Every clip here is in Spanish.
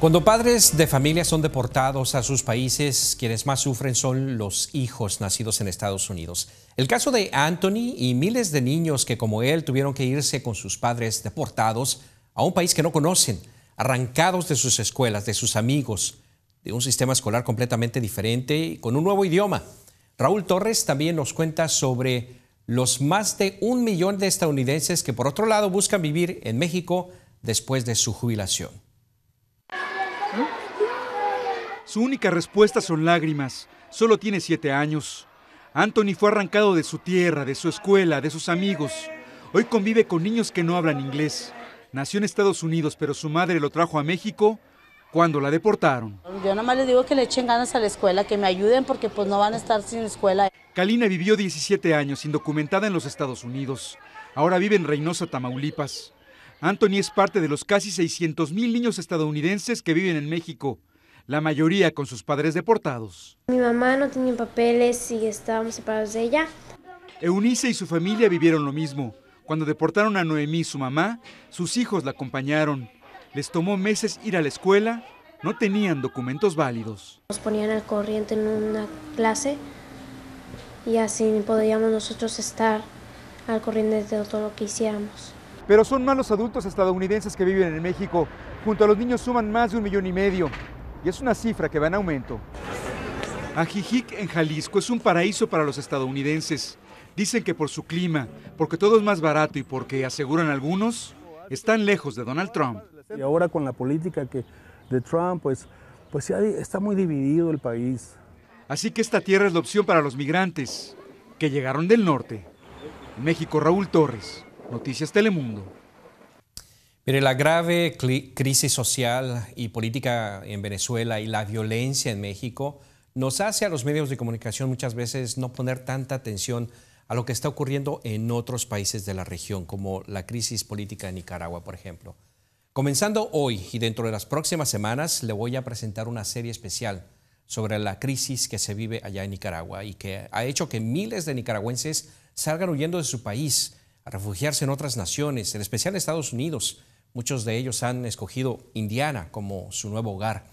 Cuando padres de familia son deportados a sus países, quienes más sufren son los hijos nacidos en Estados Unidos. El caso de Anthony y miles de niños que como él tuvieron que irse con sus padres deportados a un país que no conocen, arrancados de sus escuelas, de sus amigos, de un sistema escolar completamente diferente y con un nuevo idioma. Raúl Torres también nos cuenta sobre los más de un millón de estadounidenses que por otro lado buscan vivir en México después de su jubilación. Su única respuesta son lágrimas. Solo tiene siete años. Anthony fue arrancado de su tierra, de su escuela, de sus amigos. Hoy convive con niños que no hablan inglés. Nació en Estados Unidos, pero su madre lo trajo a México cuando la deportaron. Yo nada más les digo que le echen ganas a la escuela, que me ayuden porque pues no van a estar sin escuela. Kalina vivió 17 años indocumentada en los Estados Unidos. Ahora vive en Reynosa, Tamaulipas. Anthony es parte de los casi 600 mil niños estadounidenses que viven en México la mayoría con sus padres deportados. Mi mamá no tenía papeles y estábamos separados de ella. Eunice y su familia vivieron lo mismo. Cuando deportaron a Noemí, su mamá, sus hijos la acompañaron. Les tomó meses ir a la escuela, no tenían documentos válidos. Nos ponían al corriente en una clase y así podíamos nosotros estar al corriente de todo lo que hiciéramos. Pero son malos adultos estadounidenses que viven en México. Junto a los niños suman más de un millón y medio y es una cifra que va en aumento. Ajijic en Jalisco es un paraíso para los estadounidenses. Dicen que por su clima, porque todo es más barato y porque, aseguran algunos, están lejos de Donald Trump. Y ahora con la política que, de Trump, pues, pues ya está muy dividido el país. Así que esta tierra es la opción para los migrantes que llegaron del norte. En México, Raúl Torres, Noticias Telemundo. Mire, la grave crisis social y política en Venezuela y la violencia en México nos hace a los medios de comunicación muchas veces no poner tanta atención a lo que está ocurriendo en otros países de la región, como la crisis política de Nicaragua, por ejemplo. Comenzando hoy y dentro de las próximas semanas, le voy a presentar una serie especial sobre la crisis que se vive allá en Nicaragua y que ha hecho que miles de nicaragüenses salgan huyendo de su país a refugiarse en otras naciones, en especial Estados Unidos Muchos de ellos han escogido Indiana como su nuevo hogar.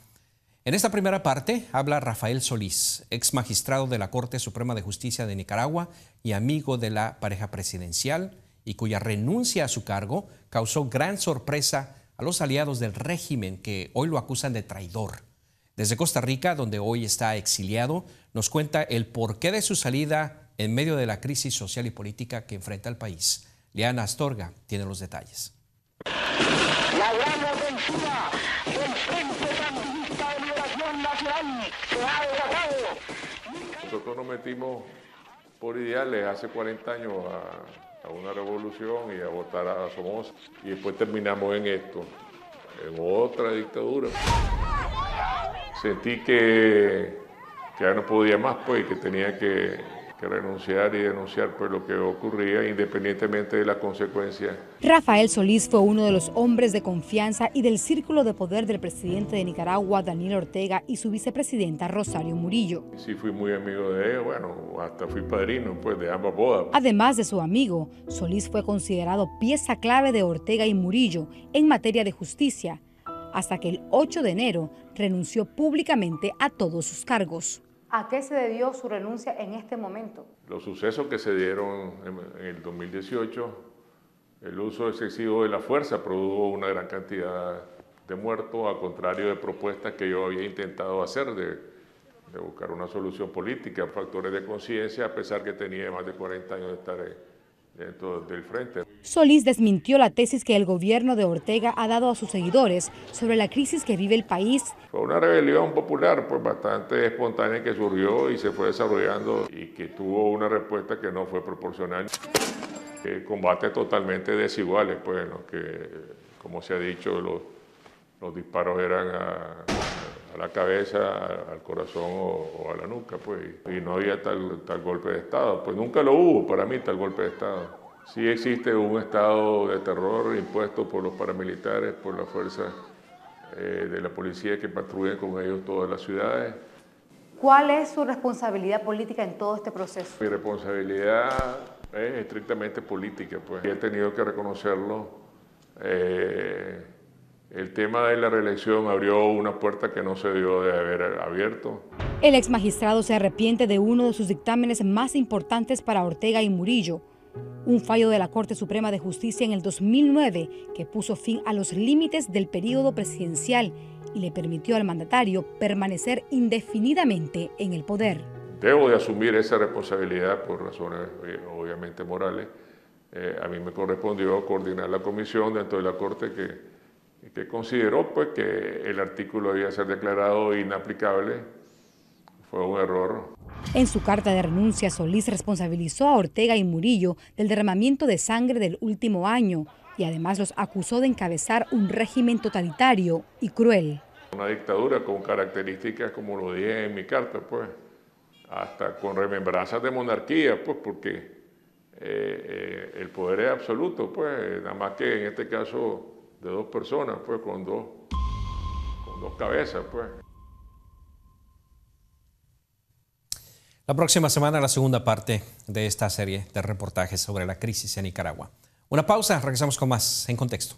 En esta primera parte habla Rafael Solís, ex magistrado de la Corte Suprema de Justicia de Nicaragua y amigo de la pareja presidencial, y cuya renuncia a su cargo causó gran sorpresa a los aliados del régimen que hoy lo acusan de traidor. Desde Costa Rica, donde hoy está exiliado, nos cuenta el porqué de su salida en medio de la crisis social y política que enfrenta el país. Liana Astorga tiene los detalles. La gran aventura del Frente Sandinista de Liberación Nacional se ha desatado. Nosotros nos metimos por ideales hace 40 años a, una revolución y a votar a Somoza y después terminamos en esto, en otra dictadura. Sentí que, que ya no podía más, pues, que tenía que que renunciar y denunciar pues, lo que ocurría independientemente de las consecuencias. Rafael Solís fue uno de los hombres de confianza y del círculo de poder del presidente de Nicaragua, Daniel Ortega, y su vicepresidenta, Rosario Murillo. Sí, fui muy amigo de él, bueno, hasta fui padrino pues, de ambas bodas. Además de su amigo, Solís fue considerado pieza clave de Ortega y Murillo en materia de justicia, hasta que el 8 de enero renunció públicamente a todos sus cargos. ¿A qué se debió su renuncia en este momento? Los sucesos que se dieron en, el 2018, el uso excesivo de la fuerza produjo una gran cantidad de muertos, a contrario de propuestas que yo había intentado hacer de, de buscar una solución política, factores de conciencia, a pesar que tenía más de 40 años de estar dentro del frente. Solís desmintió la tesis que el gobierno de Ortega ha dado a sus seguidores sobre la crisis que vive el país. Fue una rebelión popular pues bastante espontánea que surgió y se fue desarrollando y que tuvo una respuesta que no fue proporcional. Eh, combates totalmente desiguales, pues, que, como se ha dicho, los, los disparos eran a, la cabeza, al corazón o, a la nuca, pues, y no había tal, tal golpe de Estado. Pues nunca lo hubo para mí tal golpe de Estado. Sí existe un estado de terror impuesto por los paramilitares, por la fuerza eh, de la policía que patrullan con ellos todas las ciudades. ¿Cuál es su responsabilidad política en todo este proceso? Mi responsabilidad es estrictamente política, pues he tenido que reconocerlo. Eh, El tema de la reelección abrió una puerta que no se dio de haber abierto. El ex magistrado se arrepiente de uno de sus dictámenes más importantes para Ortega y Murillo, un fallo de la Corte Suprema de Justicia en el 2009 que puso fin a los límites del periodo presidencial y le permitió al mandatario permanecer indefinidamente en el poder. Debo de asumir esa responsabilidad por razones eh, obviamente morales. Eh, a mí me correspondió coordinar la comisión dentro de la Corte que, que consideró pues, que el artículo debía ser declarado inaplicable. Fue un error. En su carta de renuncia, Solís responsabilizó a Ortega y Murillo del derramamiento de sangre del último año y además los acusó de encabezar un régimen totalitario y cruel. Una dictadura con características como lo dije en mi carta, pues, hasta con remembranzas de monarquía, pues, porque eh, eh, el poder es absoluto, pues, nada más que en este caso de dos personas, pues, con dos, con dos cabezas, pues. La próxima semana la segunda parte de esta serie de reportajes sobre la crisis en Nicaragua. Una pausa, regresamos con más en contexto.